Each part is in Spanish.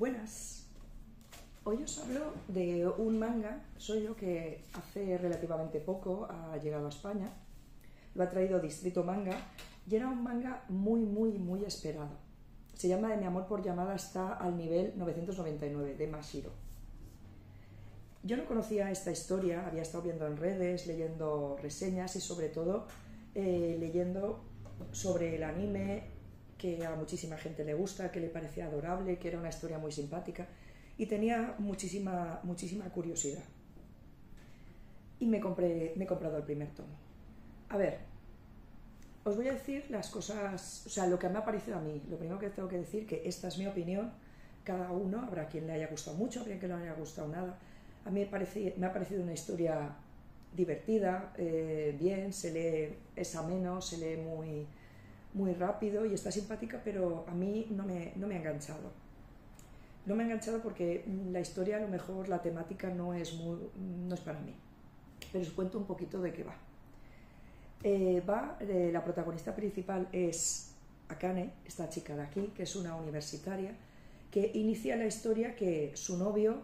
Buenas. Hoy os hablo de un manga, soy yo que hace relativamente poco ha llegado a España. Lo ha traído Distrito Manga y era un manga muy, muy, muy esperado. Se llama De mi amor por llamada está al nivel 999 de Mashiro. Yo no conocía esta historia, había estado viendo en redes, leyendo reseñas y sobre todo eh, leyendo sobre el anime que a muchísima gente le gusta, que le parecía adorable, que era una historia muy simpática y tenía muchísima, muchísima curiosidad. Y me, compré, me he comprado el primer tomo. A ver, os voy a decir las cosas, o sea, lo que me ha parecido a mí. Lo primero que tengo que decir que esta es mi opinión, cada uno, habrá quien le haya gustado mucho, habrá quien no le haya gustado nada. A mí me, parece, me ha parecido una historia divertida, eh, bien, se lee, es ameno, se lee muy, muy rápido y está simpática, pero a mí no me, no me ha enganchado. No me ha enganchado porque la historia, a lo mejor la temática no es, muy, no es para mí. Pero os cuento un poquito de qué va. Eh, va, eh, la protagonista principal es Akane, esta chica de aquí, que es una universitaria, que inicia la historia que su novio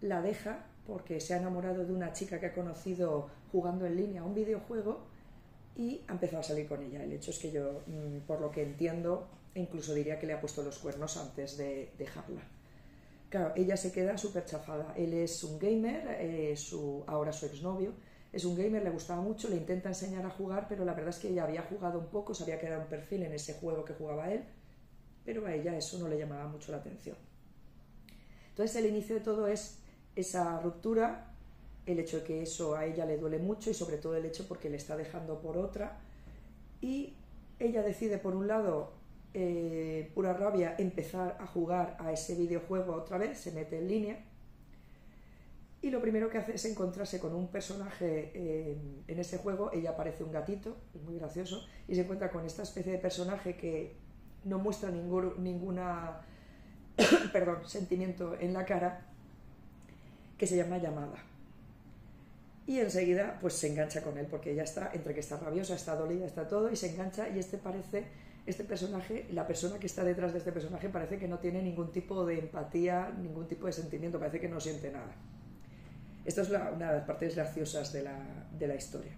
la deja porque se ha enamorado de una chica que ha conocido jugando en línea a un videojuego y ha empezado a salir con ella. El hecho es que yo, mm, por lo que entiendo, incluso diría que le ha puesto los cuernos antes de dejarla. Claro, ella se queda súper chafada. Él es un gamer, eh, su, ahora su exnovio, es un gamer, le gustaba mucho, le intenta enseñar a jugar, pero la verdad es que ella había jugado un poco, se había quedado un perfil en ese juego que jugaba él, pero a ella eso no le llamaba mucho la atención. Entonces el inicio de todo es esa ruptura, el hecho de que eso a ella le duele mucho y sobre todo el hecho porque le está dejando por otra. Y ella decide por un lado eh, pura rabia empezar a jugar a ese videojuego otra vez, se mete en línea. Y lo primero que hace es encontrarse con un personaje eh, en ese juego, ella parece un gatito, es muy gracioso, y se encuentra con esta especie de personaje que no muestra ningún, ninguna perdón, sentimiento en la cara que se llama Llamada. Y enseguida pues se engancha con él porque ella está entre que está rabiosa, está dolida, está todo y se engancha y este parece este personaje, la persona que está detrás de este personaje parece que no tiene ningún tipo de empatía, ningún tipo de sentimiento, parece que no siente nada. Esto es una de las partes graciosas de la, de la historia.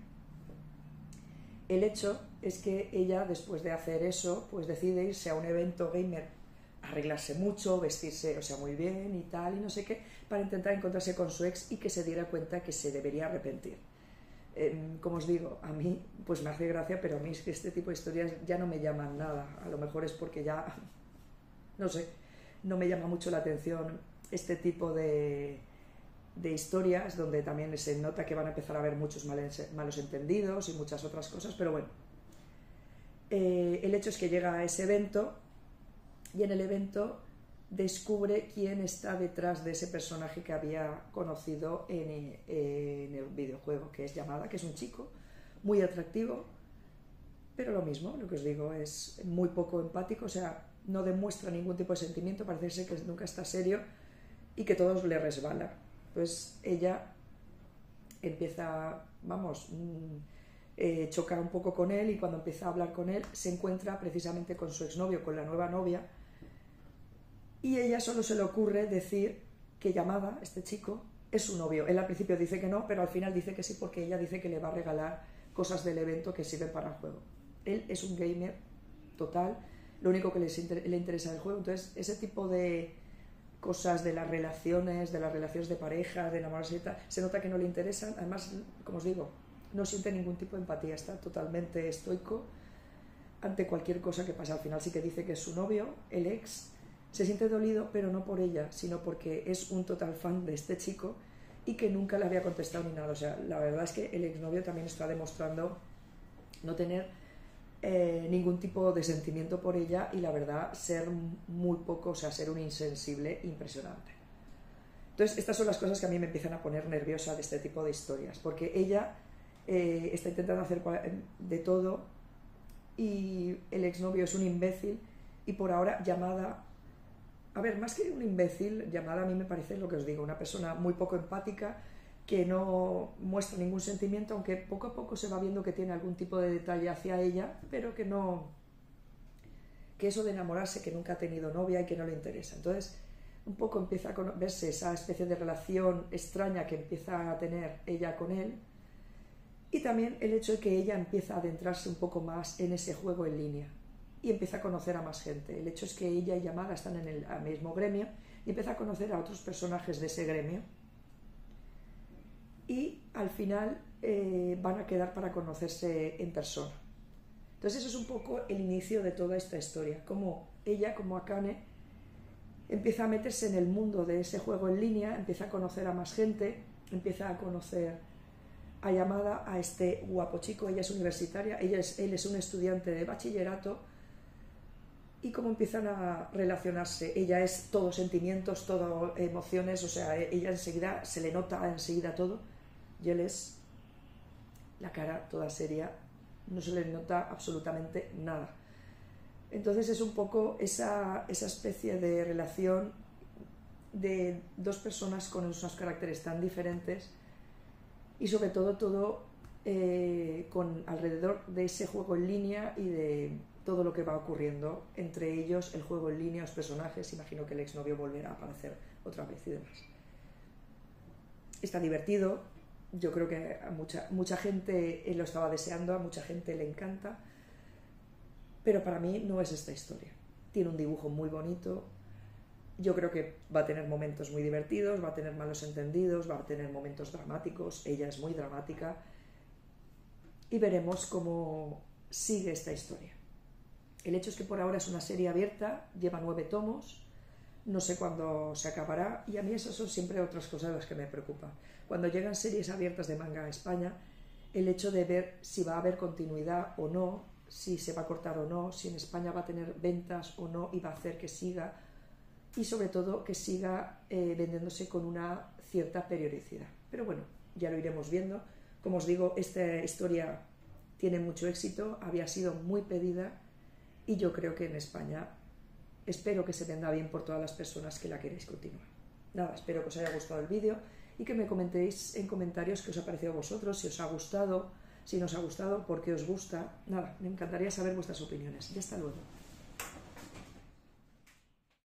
El hecho es que ella, después de hacer eso, pues decide irse a un evento gamer arreglarse mucho, vestirse, o sea, muy bien y tal, y no sé qué, para intentar encontrarse con su ex y que se diera cuenta que se debería arrepentir. Em, como os digo, a mí pues me hace gracia, pero a mí es que este tipo de historias ya no me llaman nada. A lo mejor es porque ya, no sé, no me llama mucho la atención este tipo de, de historias donde también se nota que van a empezar a haber muchos malos entendidos y muchas otras cosas, pero bueno. Eh, el hecho es que llega a ese evento y en el evento descubre quién está detrás de ese personaje que había conocido en, el videojuego, que es Llamada, que es un chico muy atractivo, pero lo mismo, lo que os digo, es muy poco empático, o sea, no demuestra ningún tipo de sentimiento, parece ser que nunca está serio y que todos le resbala. Pues ella empieza, vamos, mm, eh, choca un poco con él y cuando empieza a hablar con él se encuentra precisamente con su exnovio, con la nueva novia, y ella solo se le ocurre decir que llamada, este chico, es su novio. Él al principio dice que no, pero al final dice que sí porque ella dice que le va a regalar cosas del evento que sirven para el juego. Él es un gamer total, lo único que le interesa el juego. Entonces, ese tipo de cosas de las relaciones, de las relaciones de pareja, de enamorarse y tal, se nota que no le interesan. Además, como os digo, no siente ningún tipo de empatía, está totalmente estoico ante cualquier cosa que pasa. Al final sí que dice que es su novio, el ex, se siente dolido, pero no por ella, sino porque es un total fan de este chico y que nunca le había contestado ni nada. O sea, la verdad es que el exnovio también está demostrando no tener eh, ningún tipo de sentimiento por ella y la verdad ser muy poco, o sea, ser un insensible impresionante. Entonces, estas son las cosas que a mí me empiezan a poner nerviosa de este tipo de historias, porque ella eh, está intentando hacer de todo y el exnovio es un imbécil y por ahora llamada a ver, más que un imbécil, llamada a mí me parece lo que os digo, una persona muy poco empática, que no muestra ningún sentimiento, aunque poco a poco se va viendo que tiene algún tipo de detalle hacia ella, pero que no. que eso de enamorarse, que nunca ha tenido novia y que no le interesa. Entonces, un poco empieza a verse esa especie de relación extraña que empieza a tener ella con él y también el hecho de que ella empieza a adentrarse un poco más en ese juego en línea y empieza a conocer a más gente. El hecho es que ella y Yamada están en el mismo gremio y empieza a conocer a otros personajes de ese gremio. Y al final eh, van a quedar para conocerse en persona. Entonces eso es un poco el inicio de toda esta historia, como ella, como Akane, empieza a meterse en el mundo de ese juego en línea, empieza a conocer a más gente, empieza a conocer a llamada a este guapo chico, ella es universitaria, ella es, él es un estudiante de bachillerato y cómo empiezan a relacionarse. Ella es todo sentimientos, todo emociones, o sea, ella enseguida se le nota enseguida todo y él es la cara toda seria, no se le nota absolutamente nada. Entonces es un poco esa, esa especie de relación de dos personas con unos caracteres tan diferentes y sobre todo todo eh, con alrededor de ese juego en línea y de todo lo que va ocurriendo entre ellos, el juego en línea, los personajes, imagino que el exnovio volverá a aparecer otra vez y demás. Está divertido, yo creo que a mucha, mucha gente lo estaba deseando, a mucha gente le encanta, pero para mí no es esta historia. Tiene un dibujo muy bonito, yo creo que va a tener momentos muy divertidos, va a tener malos entendidos, va a tener momentos dramáticos, ella es muy dramática, y veremos cómo sigue esta historia. El hecho es que por ahora es una serie abierta, lleva nueve tomos, no sé cuándo se acabará y a mí esas son siempre otras cosas las que me preocupan. Cuando llegan series abiertas de manga a España, el hecho de ver si va a haber continuidad o no, si se va a cortar o no, si en España va a tener ventas o no y va a hacer que siga y sobre todo que siga eh, vendiéndose con una cierta periodicidad. Pero bueno, ya lo iremos viendo. Como os digo, esta historia tiene mucho éxito, había sido muy pedida y yo creo que en España espero que se venda bien por todas las personas que la queréis continuar. Nada, espero que os haya gustado el vídeo y que me comentéis en comentarios qué os ha parecido a vosotros, si os ha gustado, si no os ha gustado, por qué os gusta. Nada, me encantaría saber vuestras opiniones. Y hasta luego.